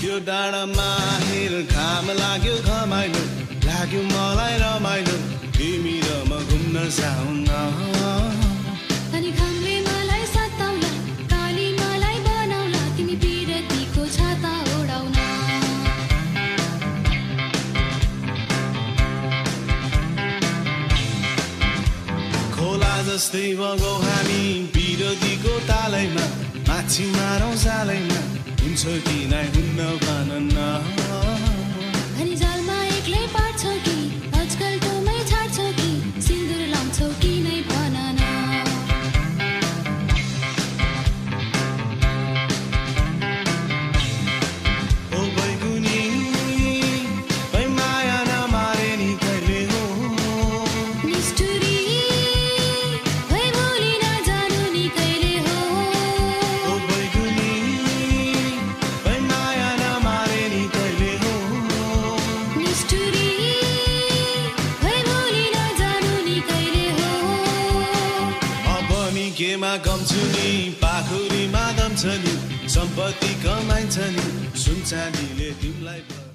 त्यो डाँडामा हेर घाम लाग्यो घमाइलो। लाग्यो मलाई रमाइलो तिमी र म घुम्न जाउन अनि घामले मलाई सताउला काली मलाई बनाउला तिमी पिरतीको छाता ओढाउन खोला जस्तै बगौ हामी विरोधीको तालैमा माछी मारौँ जालैमा। 彻底来混淆。गम्छु नि पाखुरीमा गम्छ नि सम्पत्ति कमाइन्छ नि सुनचानीले तिमीलाई